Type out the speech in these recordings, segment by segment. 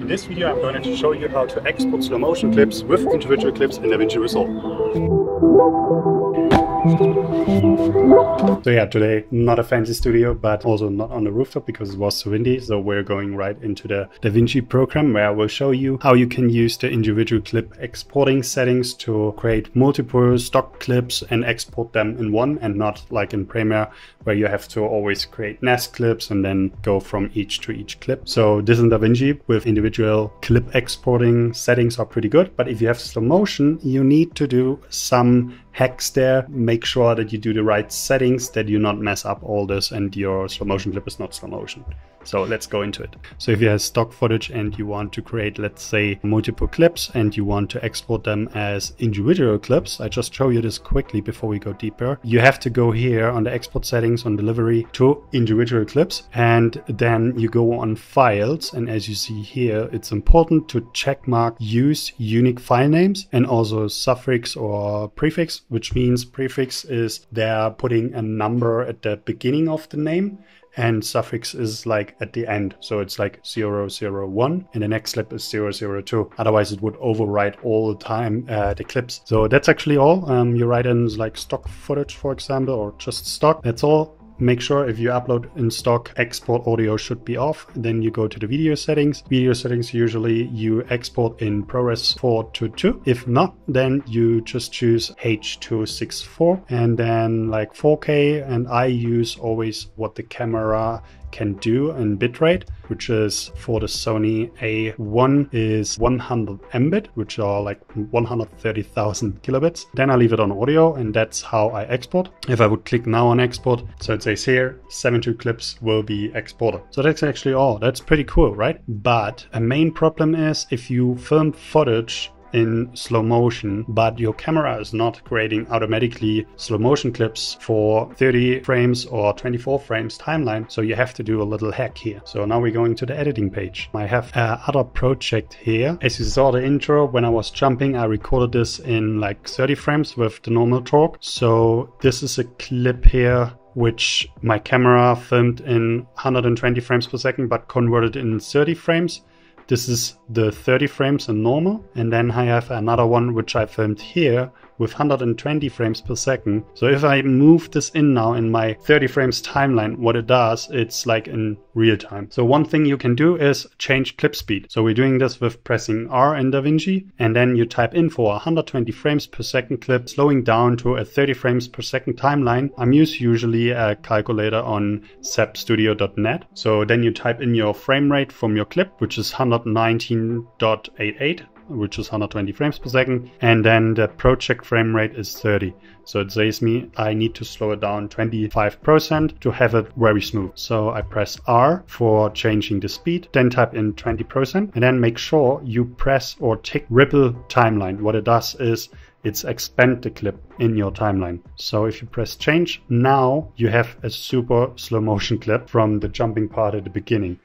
In this video I'm going to show you how to export slow motion clips with individual clips in DaVinci Resolve. So yeah, today not a fancy studio, but also not on the rooftop because it was so windy. So we're going right into the DaVinci program where I will show you how you can use the individual clip exporting settings to create multiple stock clips and export them in one and not like in Premiere where you have to always create nest clips and then go from each to each clip. So this in DaVinci with individual clip exporting settings are pretty good. But if you have slow motion, you need to do some hacks there. Make sure that you do the right settings, that you not mess up all this and your slow motion clip is not slow motion. So let's go into it. So if you have stock footage and you want to create, let's say, multiple clips and you want to export them as individual clips, I just show you this quickly before we go deeper. You have to go here on the export settings on delivery to individual clips and then you go on files. And as you see here, it's important to check mark use unique file names and also suffix or prefix, which means prefix is they're putting a number at the beginning of the name and suffix is like at the end. So it's like 001 and the next clip is 002. Otherwise it would overwrite all the time uh, the clips. So that's actually all. Um, you write in like stock footage, for example, or just stock. That's all. Make sure if you upload in stock, export audio should be off. Then you go to the video settings. Video settings, usually you export in ProRes 422. If not, then you just choose H264 and then like 4K. And I use always what the camera can do in bitrate, which is for the Sony A1 is 100 mbit, which are like 130,000 kilobits. Then I leave it on audio and that's how I export. If I would click now on export, so it says here 72 clips will be exported. So that's actually all. That's pretty cool, right? But a main problem is if you film footage in slow motion, but your camera is not creating automatically slow motion clips for 30 frames or 24 frames timeline. So you have to do a little hack here. So now we're going to the editing page. I have uh, other project here. As you saw the intro, when I was jumping, I recorded this in like 30 frames with the normal torque. So this is a clip here which my camera filmed in 120 frames per second but converted in 30 frames this is the 30 frames in normal. And then I have another one which I filmed here with 120 frames per second. So if I move this in now in my 30 frames timeline, what it does, it's like in real time. So one thing you can do is change clip speed. So we're doing this with pressing R in DaVinci and then you type in for 120 frames per second clip, slowing down to a 30 frames per second timeline. I'm used usually a calculator on zapstudio.net. So then you type in your frame rate from your clip, which is 119.88 which is 120 frames per second, and then the project frame rate is 30. So it says me I need to slow it down 25% to have it very smooth. So I press R for changing the speed, then type in 20%, and then make sure you press or tick ripple timeline. What it does is it's expand the clip in your timeline. So if you press change, now you have a super slow motion clip from the jumping part at the beginning.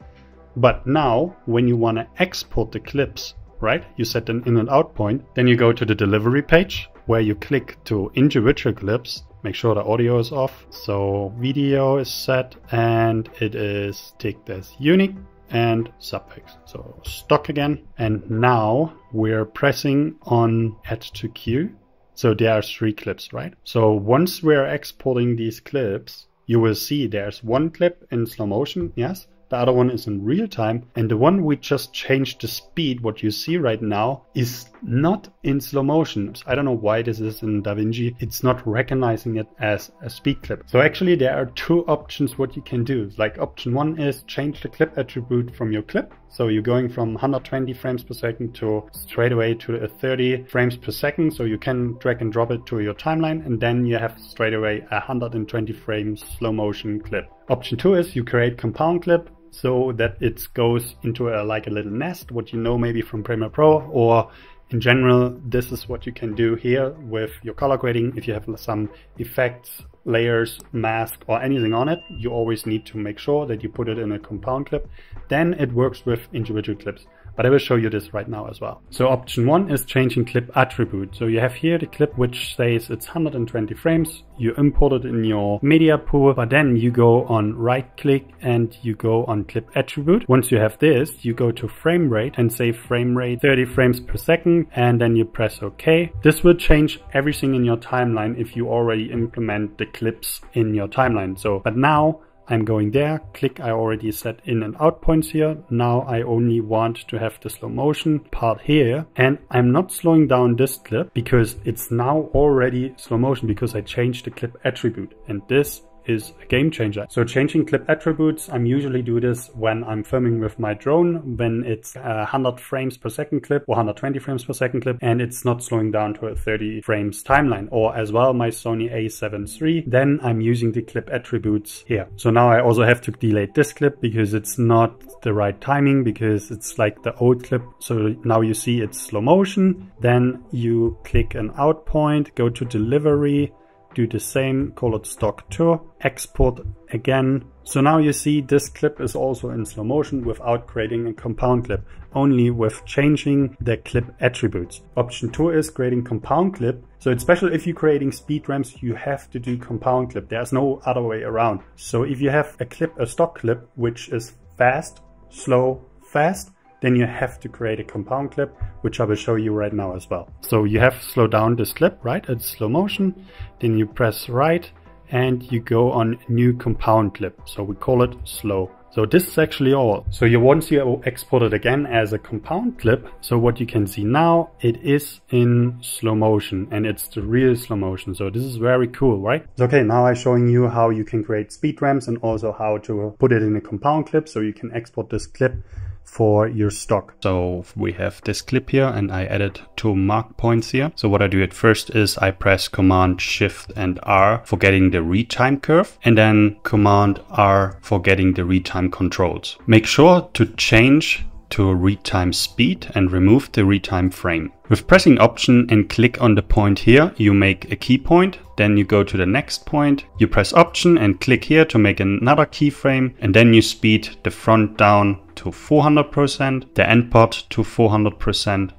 But now when you want to export the clips right? You set an in and out point. Then you go to the delivery page where you click to individual clips. Make sure the audio is off. So video is set and it is ticked as unique and suffix. So stock again. And now we're pressing on add to queue. So there are three clips, right? So once we're exporting these clips, you will see there's one clip in slow motion, yes, the other one is in real time. And the one we just changed the speed, what you see right now, is not in slow motion. I don't know why this is in DaVinci. It's not recognizing it as a speed clip. So actually there are two options what you can do. Like option one is change the clip attribute from your clip. So you're going from 120 frames per second to straight away to 30 frames per second. So you can drag and drop it to your timeline and then you have straight away a 120 frames slow motion clip. Option two is you create compound clip so that it goes into a, like a little nest, what you know maybe from Premiere Pro or in general, this is what you can do here with your color grading. If you have some effects, layers, mask or anything on it, you always need to make sure that you put it in a compound clip. Then it works with individual clips. But I will show you this right now as well. So option one is changing clip attribute. So you have here the clip which says it's 120 frames. You import it in your media pool, but then you go on right click and you go on clip attribute. Once you have this, you go to frame rate and say frame rate 30 frames per second and then you press OK. This will change everything in your timeline if you already implement the clips in your timeline. So, but now I'm going there, click I already set in and out points here. Now I only want to have the slow motion part here. And I'm not slowing down this clip because it's now already slow motion because I changed the clip attribute. And this is a game changer. So changing clip attributes, I'm usually do this when I'm filming with my drone, when it's uh, 100 frames per second clip or 120 frames per second clip, and it's not slowing down to a 30 frames timeline. Or as well, my Sony a7 III, then I'm using the clip attributes here. So now I also have to delete this clip because it's not the right timing because it's like the old clip. So now you see it's slow motion. Then you click an out point, go to delivery, do the same, call it stock 2, export again. So now you see this clip is also in slow motion without creating a compound clip, only with changing the clip attributes. Option 2 is creating compound clip. So it's special if you're creating speed ramps, you have to do compound clip. There's no other way around. So if you have a clip, a stock clip, which is fast, slow, fast, then you have to create a compound clip, which I will show you right now as well. So you have slow down this clip, right? It's slow motion. Then you press right and you go on new compound clip. So we call it slow. So this is actually all. So you once you export it again as a compound clip. So what you can see now, it is in slow motion and it's the real slow motion. So this is very cool, right? Okay, now I'm showing you how you can create speed ramps and also how to put it in a compound clip. So you can export this clip for your stock. So we have this clip here and I added two mark points here. So what I do at first is I press Command Shift and R for getting the retime curve and then Command R for getting the retime controls. Make sure to change to retime speed and remove the retime frame. With pressing option and click on the point here, you make a key point, then you go to the next point, you press option and click here to make another keyframe, and then you speed the front down to 400%, the end part to 400%,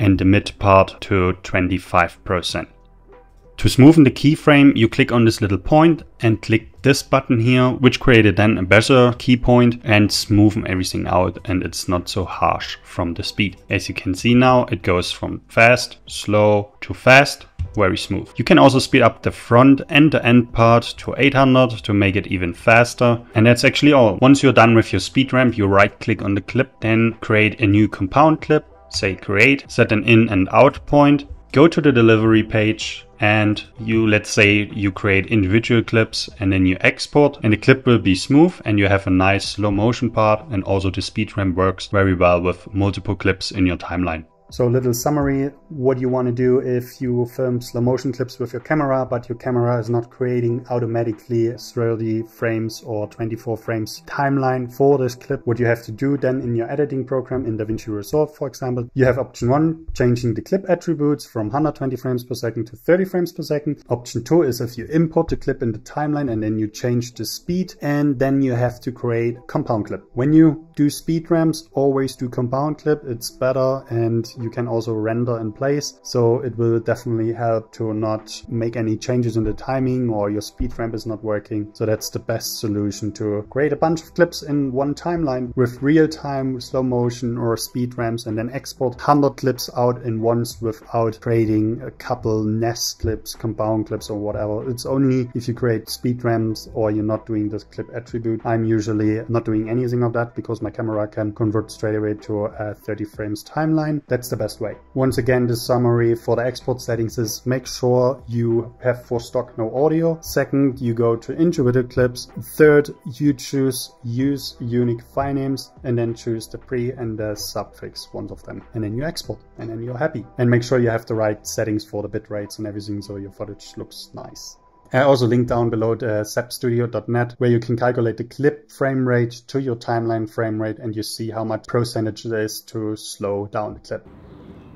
and the mid part to 25%. To smoothen the keyframe, you click on this little point and click this button here, which created then a better key point and smoothen everything out and it's not so harsh from the speed. As you can see now, it goes from fast, slow to fast, very smooth. You can also speed up the front and the end part to 800 to make it even faster. And that's actually all. Once you're done with your speed ramp, you right click on the clip, then create a new compound clip, say create, set an in and out point, go to the delivery page, and you let's say you create individual clips and then you export and the clip will be smooth and you have a nice slow motion part and also the speed ramp works very well with multiple clips in your timeline. So a little summary, what you want to do if you film slow motion clips with your camera, but your camera is not creating automatically 30 frames or 24 frames timeline for this clip. What you have to do then in your editing program in DaVinci Resolve, for example, you have option one, changing the clip attributes from 120 frames per second to 30 frames per second. Option two is if you import the clip in the timeline and then you change the speed and then you have to create compound clip. When you do speed ramps, always do compound clip. It's better and you can also render in place. So it will definitely help to not make any changes in the timing or your speed ramp is not working. So that's the best solution to create a bunch of clips in one timeline with real time slow motion or speed ramps and then export 100 clips out in once without creating a couple nest clips, compound clips or whatever. It's only if you create speed ramps or you're not doing this clip attribute. I'm usually not doing anything of that because my camera can convert straight away to a 30 frames timeline. That's that's the best way. Once again, the summary for the export settings is make sure you have for stock no audio. Second, you go to individual clips. Third, you choose use unique file names and then choose the pre and the suffix, one of them. And then you export and then you're happy. And make sure you have the right settings for the bit rates and everything so your footage looks nice. I also link down below the zapstudio.net where you can calculate the clip frame rate to your timeline frame rate and you see how much percentage it is to slow down the clip.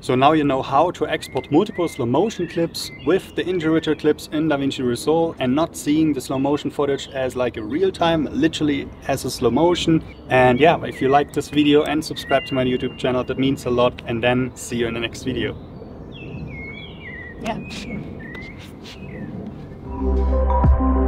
So now you know how to export multiple slow motion clips with the individual clips in DaVinci Resolve and not seeing the slow motion footage as like a real time, literally as a slow motion. And yeah, if you like this video and subscribe to my YouTube channel, that means a lot. And then see you in the next video. Yeah. Thank you.